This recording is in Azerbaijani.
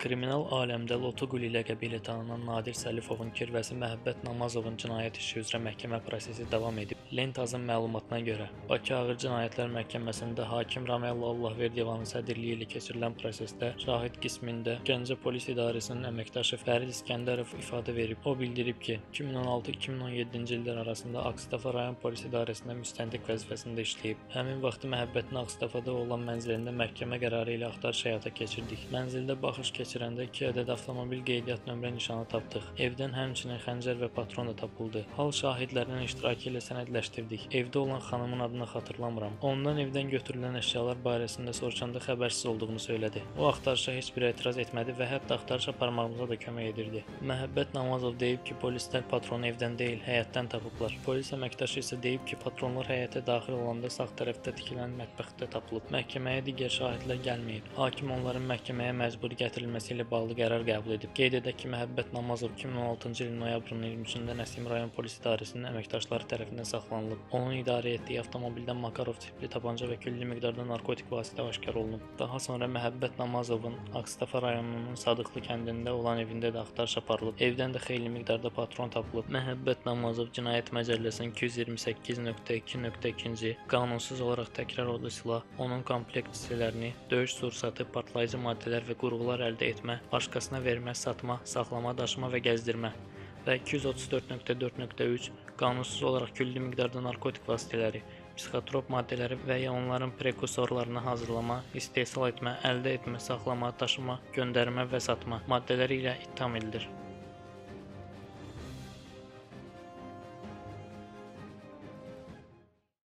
Kriminal aləmdə Loto Quli ləqəbi ilə tanınan Nadir Səlifovun kirvəsi Məhəbbət Namazovun cinayət işi üzrə məhkəmə prosesi davam edib. Lentazın məlumatına görə, Bakı Ağır Cinayətlər Məhkəməsində hakim Ramello Allahverdiyevanın sədrliyi ilə keçirilən prosesdə şahid qismində Gəncə Polis İdarəsinin əməkdaşı Fərid İskəndərov ifadə verib. O bildirib ki, 2016-2017-ci illər arasında Ağstafa rayon polis idarəsində müstəntiq vəzifəsində işləyib. Həmin vaxt Məhəbbətin Ağstafada olan mənzilində məhkəmə qərarı ilə axtarış həyata keçirdik. Mənzildə baxış keçirəndə 2 ədəd avtomobil qeydiyyat nömrə nişanı tapdıq. Evdən həmçinin xəncər və patron da tapıldı. Hal şahidlərinin iştirakı ilə sənədləşdirdik. Evdə olan xanımın adını xatırlamıram. Ondan evdən götürülən əşyalar barəsində soruşanda xəbərsiz olduğunu söylədi. O axtarışa heç bir etiraz etmədi və hətta axtarış aparmağımıza da kömək edirdi. Məhəbbət Namazov deyib ki, polislər patronu evdən deyil, həyətdən tapıblar. Polis əməkdaşı isə deyib ki, patronlar həyətə daxil olanda sağ tərəfdə tikilən mətbəxdə tapılıb. Məhkəməyə digər şahidlər gəlməyib. Hakim onların məhkəməyə məcburi gətirilməsi ilə bağlı qərar qəbul edib. Qeyd edək ki, Məhəbbət Namazov 2016-cı ilin noyabrının 23-də Nəsim rayon polis idarəsinin əməkdaşları tərəfindən saxlanılıb. Onun idarə etdiyi avtomobildən Makarov tipli tapanca və külli miqdarda narkotik vasitə aşkar olunub. Daha sonra Məhəbbət Namazovun Ağstafa rayonunun Sadıqlı kəndində olan evində də axtarış aparılıb. Evdən də xeyli miqdarda patron tapılıb. Məhəbbət Namazov Cinayət Məcəlləsinin 228.2.2-ci qanunsuz olaraq təkrar odlu silah, onun komplekt hissələrini, döyüş sursatı, partlayıcı maddələr və qurğular əldə etmə, başqasına vermə, satma, saxlama, daşıma və gəzdirmə və 234.4.3 qanunsuz olaraq külli miqdarda narkotik vasitələri, psixotrop maddələri və ya onların prekursorlarını hazırlama, istehsal etmə, əldə etmə, saxlama, daşıma, göndərmə və satma maddələri ilə ittiham edilir.